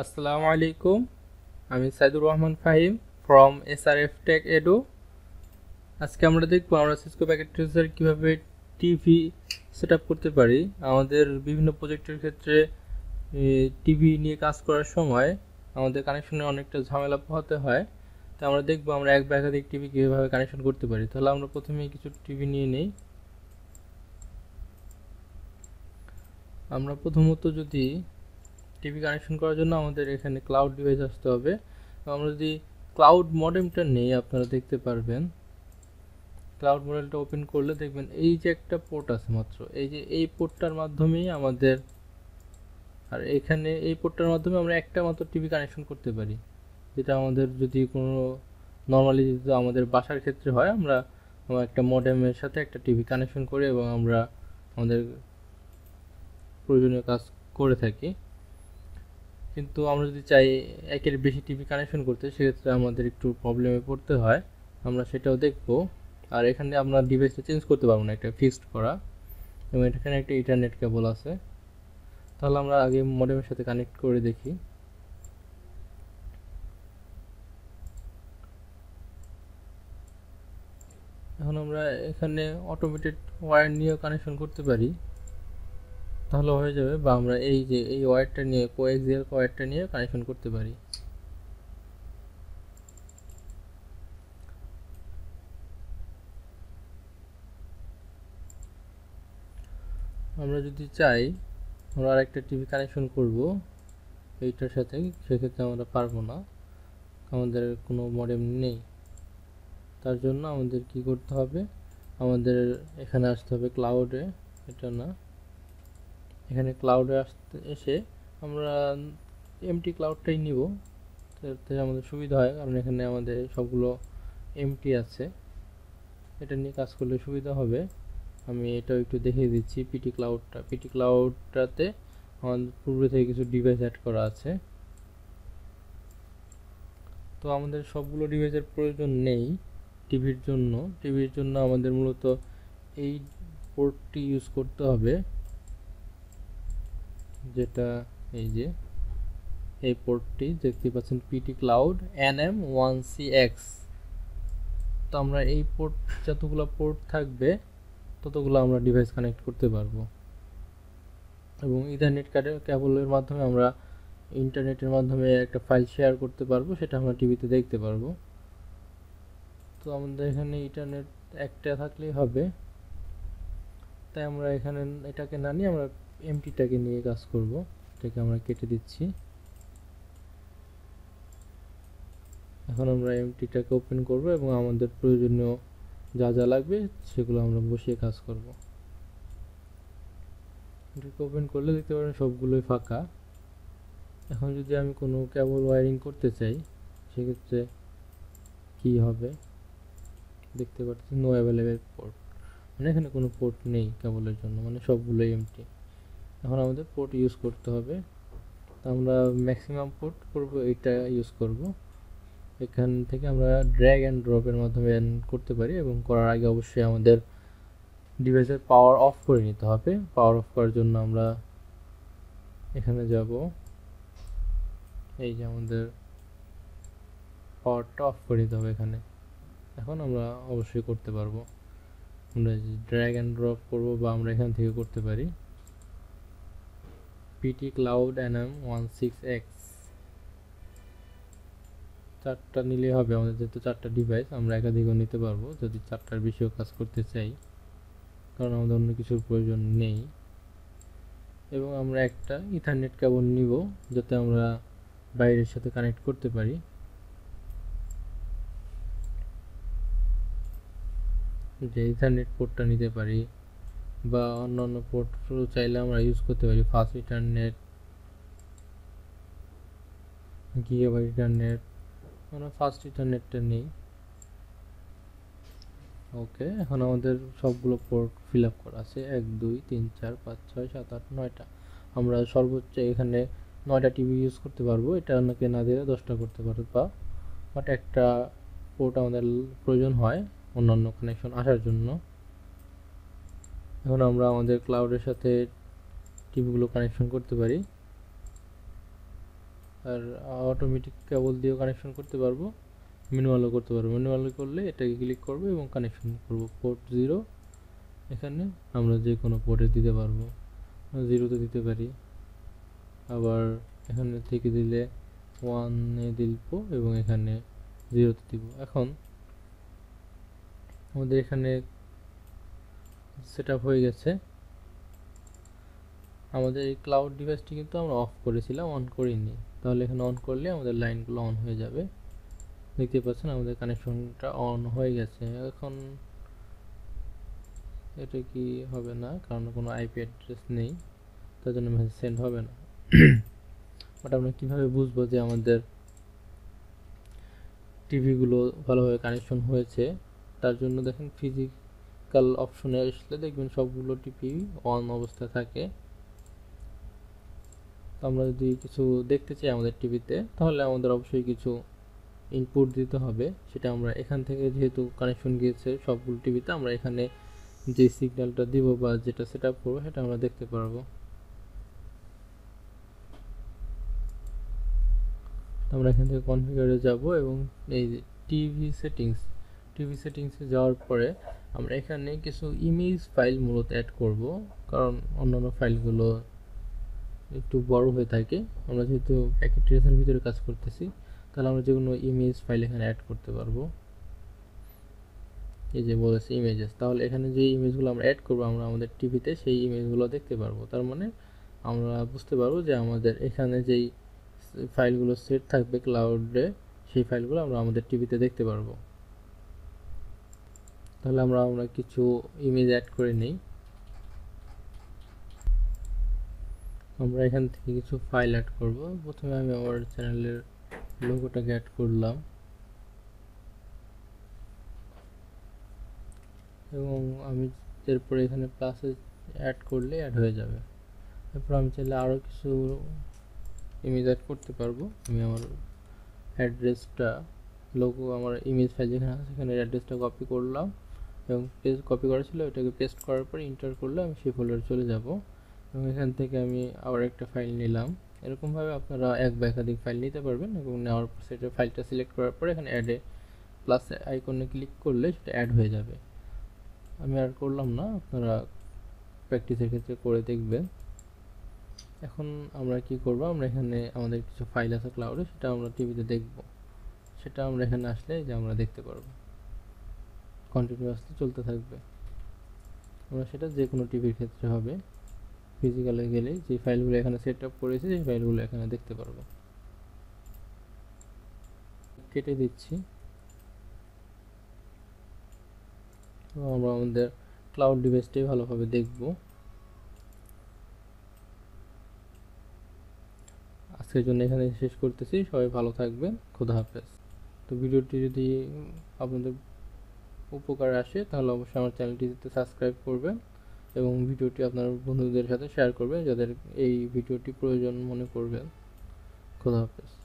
আসসালামু আলাইকুম। আমি Saidur Rahman Fahim from SRF tech edu আজকে আমরা দেখব আমরা সিসকো প্যাকেট ট্রেসার কীভাবে টিভি সেট করতে পারি। আমাদের বিভিন্ন প্রজেক্টের ক্ষেত্রে টিভি নিয়ে কাজ করার সময় আমাদের কানেকশনে অনেকটা ঝামেলা পোহাতে হয়। তো আমরা দেখব আমরা এক বা একাধিক টিভি কীভাবে কানেকশন করতে পারি। তাহলে আমরা প্রথমেই কিছু টিভি নিয়ে নিই। আমরা প্রথমত যদি টিভি কানেকশন করার জন্য আমাদের এখানে ক্লাউড ডিভাইস আসতে হবে। আমরা যদি ক্লাউড মডেমটা নেই, আপনারা দেখতে পারবেন। ক্লাউড মডেলটা ওপেন করলে দেখবেন এই যে একটা পোর্ট আছে মাত্র, এই যে এই পোর্টটার মাধ্যমেই আমাদের আর এখানে এই পোর্টটার মাধ্যমে আমরা একটা মাত্র টিভি কানেকশন করতে পারি। যেটা আমাদের যদি কোনো নর্মালি যদি আমাদের বাসার ক্ষেত্রে হয়, আমরা একটা মডেমের সাথে একটা টিভি কানেকশন করি এবং আমরা আমাদের প্রয়োজনীয় কাজ করে থাকি। কিন্তু আমরা যদি চাই একের বেশি টিভি কানেকশন করতে, সেক্ষেত্রে আমাদের একটু প্রবলেমে পড়তে হয়। আমরা সেটাও দেখব। আর এখানে আমরা ডিভাইসটা চেঞ্জ করতে পারব না একটা ফিক্সড করা। এবং এখানে একটা ইন্টারনেট কেবল আছে। তাহলে আমরা আগে মডেমের সাথে কানেক্ট করে দেখি। এখন আমরা এখানে অটোমেটেড ওয়্যার নিয়েও কানেকশন করতে পারি। তাহলে হয়ে যাবে বা আমরা এই যে এই ওয়্যারটা নিয়ে কোএক্সিয়াল ওয়্যারটা নিয়ে কানেকশন করতে পারি। আমরা যদি চাই, আমরা আরেকটা টিভি কানেকশন করব এইটার সাথে, সেক্ষেত্রে আমরা পারব না। আমাদের কোনো মডেম নেই। তার জন্য আমাদের কি করতে হবে? আমাদের এখানে আসতে হবে ক্লাউডে এটা না। এখানে ক্লাউডে আসতে, এসে আমরা এমটি ক্লাউডটাই নিব। তাতে আমাদের সুবিধা হয়, কারণ এখানে আমাদের সবগুলো এমটি আছে। এটা নিয়ে কাজ করলে সুবিধা হবে। আমি এটাও একটু দেখিয়ে দিচ্ছি পিটি ক্লাউডটা পিটি ক্লাউডটাতে আমাদের পূর্বে থেকে কিছু ডিভাইস অ্যাড করা আছে। তো আমাদের সবগুলো ডিভাইসের প্রয়োজন নেই টিভির জন্য। টিভির জন্য আমাদের মূলত এই পোর্টটি ইউজ করতে হবে। যেটা এই যে, এই পোর্টটি দেখতে পাচ্ছেন PT cloud N M one C X তো আমরা এই পোর্ট, যতগুলো পোর্ট থাকবে, ততগুলো আমরা ডিভাইস কানেক্ট করতে পারব। এবং ইন্টারনেট ইথারনেট কেবলের মাধ্যমে আমরা ইন্টারনেটের মাধ্যমে একটা ফাইল শেয়ার করতে পারব, সেটা আমরা টিভিতে দেখতে পারব। তো আমাদের এখানে ইন্টারনেট একটা থাকলেই হবে। তাই আমরা এখানে এটাকে না নিয়ে আমরা এমটিটাকে নিয়ে কাজ করব। এটাকে আমরা কেটে দিচ্ছি। এখন আমরা এমটিটাকে ওপেন করব এবং আমাদের প্রয়োজনীয় যা যা লাগবে সেগুলো আমরা বসিয়ে কাজ করব। এটাকে ওপেন করলে দেখতে পারেন সবগুলোই ফাঁকা। এখন যদি আমি কোনো কেবল ওয়ারিং করতে চাই, সেক্ষেত্রে কি হবে? দেখতে পাচ্ছি নো অ্যাভেলেবেল পোর্ট মানে এখানে কোনো পোর্ট নেই কেবলের জন্য মানে সবগুলোই এমটি এখন আমাদের পোর্ট ইউজ করতে হবে। আমরা ম্যাক্সিমাম পোর্ট করব, এটা ইউজ করব। এখান থেকে আমরা ড্র্যাগ অ্যান্ড ড্রপের মাধ্যমে করতে পারি এবং করার আগে অবশ্যই আমাদের ডিভাইসের পাওয়ার অফ করে নিতে হবে। পাওয়ার অফ করার জন্য আমরা এখানে যাব। এই যে আমাদের পাওয়ারটা অফ করে নিতে হবে এখানে। এখন আমরা অবশ্যই করতে পারব। আমরা ড্র্যাগ অ্যান্ড ড্রপ করব বা আমরা এখান থেকে করতে পারি। PT cloud NM one six X চারটা নিলে হবে আমাদের, যেহেতু চারটা ডিভাইস আমরা একাধিকও নিতে পারব, যদি চারটার বেশিও কাজ করতে চাই। কারণ আমাদের অন্য কিছুর প্রয়োজন নেই। এবং আমরা একটা ইথারনেট কেবল নিব, যাতে আমরা বাইরের সাথে কানেক্ট করতে পারি। যে ইথারনেট পোর্টটা নিতে পারি। বা অন্য অন্য পোর্ট চাইলে আমরা ইউজ করতে পারি ফাস্ট ইন্টারনেট গিগাবাইট ইন্টারনেট আমরা ফাস্ট ইন্টারনেটটা নেই। ওকে এখন আমাদের সবগুলো পোর্ট ফিল আপ করা আছে। এক, দুই, তিন, চার, পাঁচ, ছয়, সাত, আট, নয়টা। আমরা সর্বোচ্চ এখানে নয়টা টিভি ইউজ করতে পারব। এটা অন্যকে না দিলে দশটা করতে পারব বা বাট একটা পোর্ট আমাদের প্রয়োজন হয় অন্যান্য কানেকশন আসার জন্য। এখন আমরা আমাদের ক্লাউডের সাথে টিভিগুলো কানেকশন করতে পারি। আর অটোমেটিক কেবল দিয়েও কানেকশন করতে পারব। ম্যানুয়ালও করতে পারব। ম্যানুয়াল করলে এটাকে ক্লিক করব এবং কানেকশন করব। পোর্ট জিরো এখানে আমরা যে কোনো পোর্টে দিতে পারব। জিরোতে দিতে পারি। আবার এখানে থেকে দিলে ওয়ানে দিব এবং এখানে জিরোতে দিব। এখন আমাদের এখানে সেট হয়ে গেছে। আমাদের এই ক্লাউড ডিভাইসটি কিন্তু আমরা অফ করেছিলাম অন করিনি। তাহলে এখানে অন করলে আমাদের লাইনগুলো অন হয়ে যাবে। দেখতে পাচ্ছেন আমাদের কানেকশনটা অন হয়ে গেছে। এখন এটা কি হবে না, কারণ কোনো আইপি অ্যাড্রেস নেই। তার জন্য মেসেজ সেন্ড হবে না। বাট আমরা কীভাবে বুঝব যে আমাদের টিভিগুলো ভালোভাবে কানেকশন হয়েছে? তার জন্য দেখেন ফিজিক্যাল অপশনে আসলে দেখবেন সবগুলো টিভি অন অবস্থায় থাকে। আমরা যদি কিছু দেখতে চাই আমাদের টিভিতে, তাহলে আমাদের অবশ্যই কিছু ইনপুট দিতে হবে। সেটা আমরা এখান থেকে যেহেতু কানেকশন গিয়েছে, সবগুলো টিভিতে আমরা এখানে যে সিগন্যালটা দিব বা যেটা সেট আপ করব, সেটা আমরা দেখতে পারব। আমরা এখান থেকে কনফিগারে যাব এবং এই টিভি সেটিংস টিভি সেটিংসে যাওয়ার পরে আমরা এখানে কিছু ইমেজ ফাইল মূলত অ্যাড করব, কারণ অন্যান্য ফাইলগুলো একটু বড় হয়ে থাকে। আমরা যেহেতু একই ট্রেসের ভিতরে কাজ করতেছি, তাহলে আমরা যে কোনো ইমেজ ফাইল এখানে অ্যাড করতে পারব। এই যে বলেছে ইমেজেস তাহলে এখানে যে ইমেজগুলো আমরা অ্যাড করব, আমরা আমাদের টিভিতে সেই ইমেজগুলো দেখতে পারব। তার মানে আমরা বুঝতে পারব যে আমাদের এখানে যেই ফাইলগুলো সেট থাকবে ক্লাউডে সেই ফাইলগুলো আমরা আমাদের টিভিতে দেখতে পারব। তাহলে আমরা আমরা কিছু ইমেজ অ্যাড করে নিই। আমরা এখান থেকে কিছু ফাইল অ্যাড করব। প্রথমে আমি আমার চ্যানেলের লোগোটাকে অ্যাড করলাম। এবং আমি এরপরে এখানে প্লাসে অ্যাড করলে অ্যাড হয়ে যাবে। এরপর আমি চাইলে আরও কিছু ইমেজ অ্যাড করতে পারব। আমি আমার অ্যাড্রেসটা লোগো আমার ইমেজ ফাইল যেখানে সেখানে অ্যাড্রেসটা কপি করলাম। এবং পেস্ট কপি করা ছিল ওটাকে পেস্ট করার পর ইন্টার করলে আমি সেই ফোল্ডারে চলে যাব। এবং এখান থেকে আমি আবার একটা ফাইল নিলাম। এরকমভাবে আপনারা এক বা একাধিক ফাইল নিতে পারবেন এবং নেওয়ার পর সেটা ফাইলটা সিলেক্ট করার পর এখানে অ্যাডে প্লাস আইকনে ক্লিক করলে সেটা অ্যাড হয়ে যাবে। আমি আর করলাম না, আপনারা প্র্যাকটিসের ক্ষেত্রে করে দেখবেন। এখন আমরা কি করব? আমরা এখানে আমাদের কিছু ফাইল আছে ক্লাউডে সেটা আমরা টিভিতে দেখব। সেটা আমরা এখানে আসলে যে আমরা দেখতে পারব। কন্টিনিউয়াসলি চলতে থাকবে। আমরা সেটা যে কোনো টিভির ক্ষেত্রে হবে। ফিজিক্যালে গেলে যে ফাইলগুলো এখানে সেট আপ করেছি, সেই ফাইলগুলো এখানে দেখতে পারব। কেটে দিচ্ছি। আমরা আমাদের ক্লাউড ডিভাইসটাই ভালোভাবে দেখব। আজকের জন্য এখানে শেষ করতেছি। সবাই ভালো থাকবেন। খোদা হাফেজ। তো ভিডিওটি যদি আপনাদের উপকার আসে, তাহলে অবশ্যই আমার চ্যানেলটিতে সাবস্ক্রাইব করবেন এবং ভিডিওটি আপনার বন্ধুদের সাথে শেয়ার করবেন, যাদের এই ভিডিওটি প্রয়োজন মনে করবেন। খোদা হাফেজ।